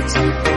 Music.